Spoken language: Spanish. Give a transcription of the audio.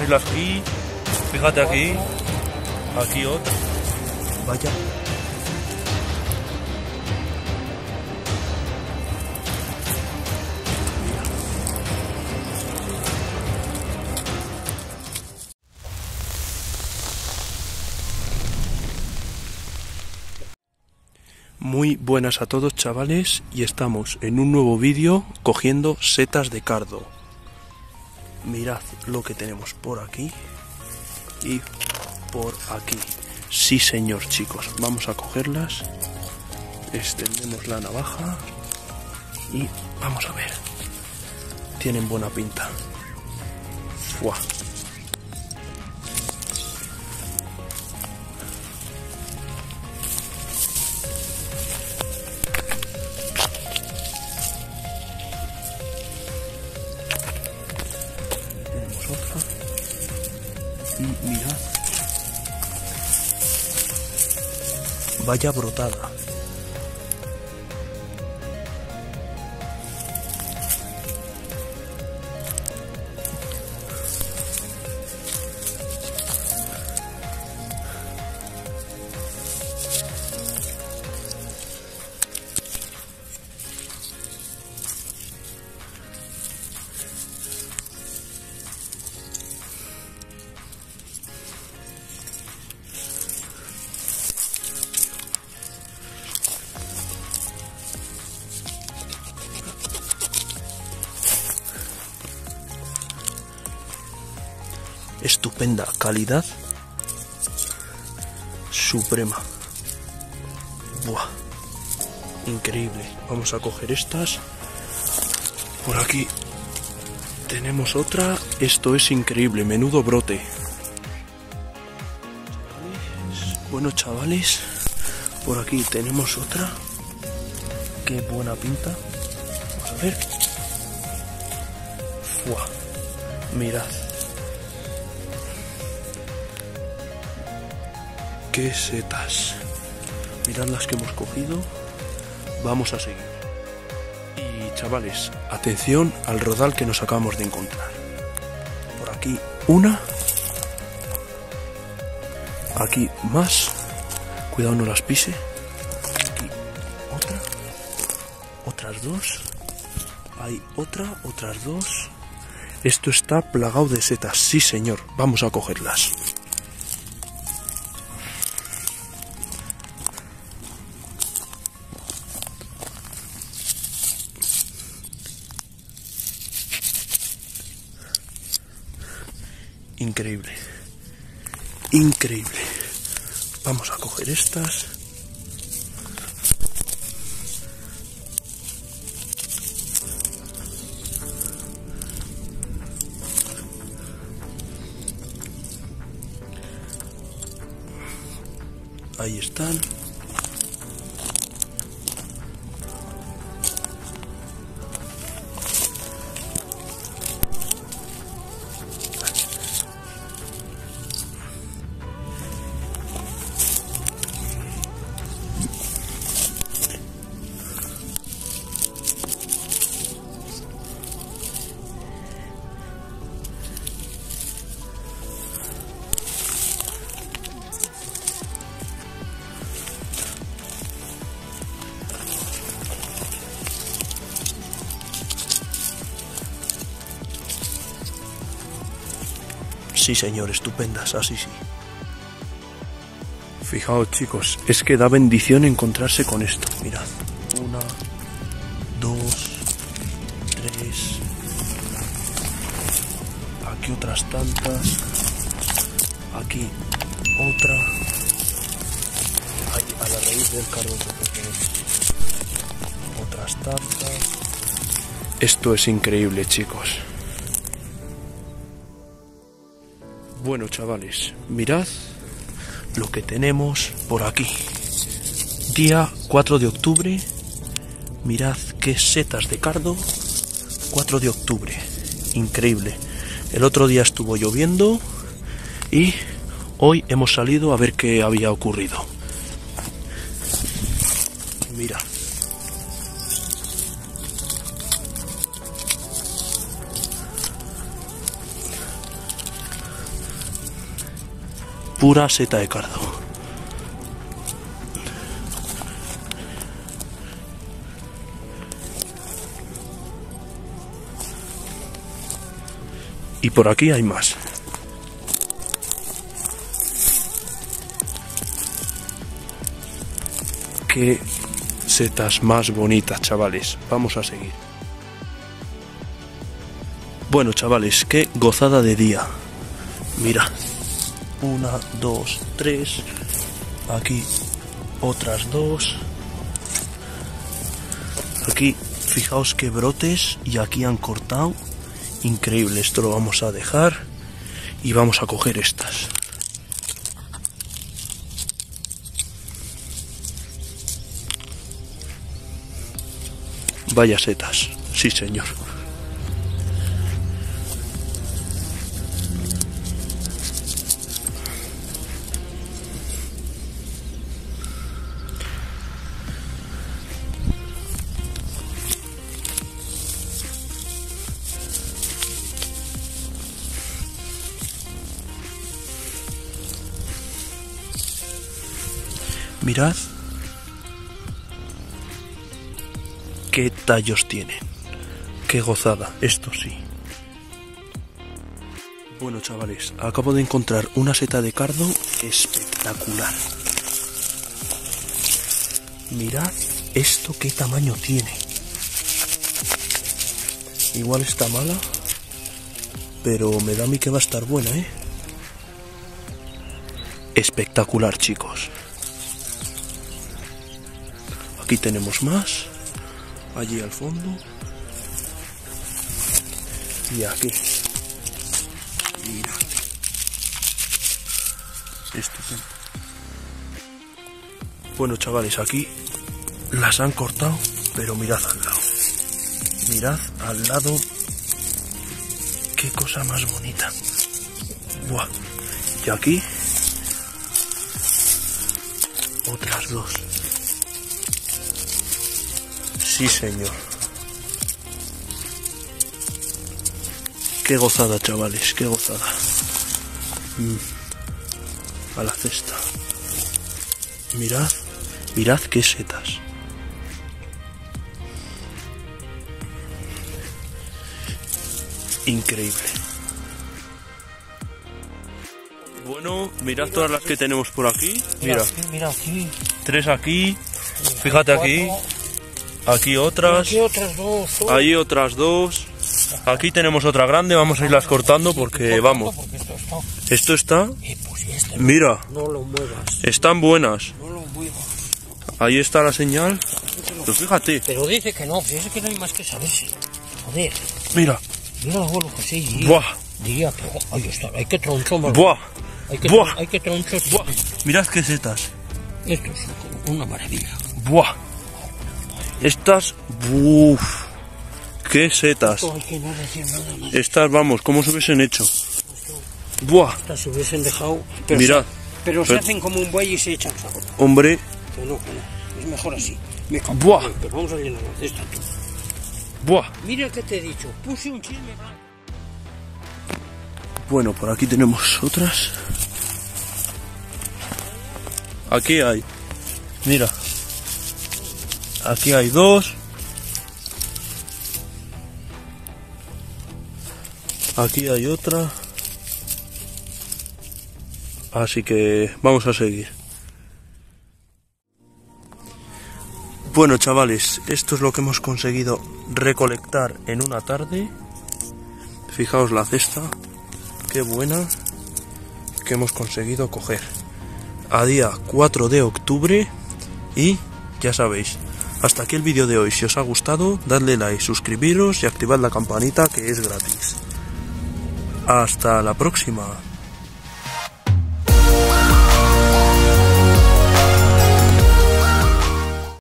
Aquí. Fíjate aquí. Aquí otra. Vaya. Muy buenas a todos chavales y estamos en un nuevo vídeo cogiendo setas de cardo. Mirad lo que tenemos por aquí y por aquí. Sí señor chicos, vamos a cogerlas. Extendemos la navaja y vamos a ver. Tienen buena pinta. Vaya brotada estupenda calidad suprema. Buah. increíble. Vamos a coger estas. Por aquí tenemos otra. Esto es increíble menudo brote. Bueno chavales por aquí tenemos otra. Qué buena pinta. Vamos a ver. Buah. mirad setas. Mirad las que hemos cogido. Vamos a seguir. Y chavales, atención al rodal que nos acabamos de encontrar. Por aquí una. Aquí más. Cuidado no las pise. Aquí otra. Otras dos. Hay otra, otras dos. Esto está plagado de setas. Sí, señor. Vamos a cogerlas. Increíble. Increíble. Vamos a coger estas. Ahí están. Sí, señor, estupendas, así sí. Fijaos, chicos, es que da bendición encontrarse con esto. Mirad, una, dos, tres. Aquí otras tantas. Aquí otra. Ahí, a la raíz del carbón. Otras tantas. Esto es increíble, chicos. Bueno, chavales, mirad lo que tenemos por aquí. Día 4 de octubre. Mirad qué setas de cardo. 4 de octubre. Increíble. El otro día estuvo lloviendo y hoy hemos salido a ver qué había ocurrido. Mira. Pura seta de cardo. Y por aquí hay más. Qué setas más bonitas, chavales. Vamos a seguir. Bueno, chavales, qué gozada de día. Mira. Una, dos, tres. Aquí otras dos. Aquí, fijaos qué brotes y aquí han cortado. Increíble, esto lo vamos a dejar y vamos a coger estas. Vaya setas, sí señor. Mirad qué tallos tienen. Qué gozada, esto sí. Bueno chavales, acabo de encontrar una seta de cardo espectacular. Mirad esto qué tamaño tiene. Igual está mala, pero me da a mí que va a estar buena, ¿eh? Espectacular chicos. Aquí tenemos más. Allí al fondo. Y aquí. Mira. Estupendo. Bueno, chavales, aquí las han cortado, pero mirad al lado. Mirad al lado. Qué cosa más bonita. Buah. Y aquí otras dos. Sí, señor. Qué gozada, chavales, qué gozada. Mm. A la cesta. Mirad, mirad qué setas. Increíble. Bueno, mirad todas las que tenemos por aquí. Mira, Mira aquí. tres aquí. Fíjate aquí. Aquí otras. Aquí otras dos. oh. Ahí otras dos. Aquí tenemos otra grande, vamos a irlas cortando porque vamos. Esto está. Eh, pues este mira, no lo muevas. están buenas. No lo muevas. Ahí está la señal. Pues fíjate, Pero dice que no, dice que no hay más que saberse. Joder, mira. mira José y diría. Buah, Diría, pero ahí está, hay que troncho, buah, Hay que, buah. hay que troncho. buah. Mirad qué setas. Esto es una maravilla. Buah. Estas, uff. Qué setas. Estas, vamos, como se hubiesen hecho. Buah, Estas se hubiesen dejado. Pero mirad. se- pero se Pero- hacen como un buey y se echan sabor. Hombre, Que no. Es mejor así. Me cago. Buah. Pero vamos a llenar de esta tú. buah. Mira que te he dicho. Puse un chisme blanco. Bueno, por aquí tenemos otras. Aquí hay. Mira. Aquí hay dos. Aquí hay otra. Así que vamos a seguir. Bueno, chavales, esto es lo que hemos conseguido recolectar en una tarde. Fijaos la cesta qué buena que hemos conseguido coger a día 4 de octubre y ya sabéis hasta aquí el vídeo de hoy. Si os ha gustado dadle like suscribiros y activad la campanita que es gratis. Hasta la próxima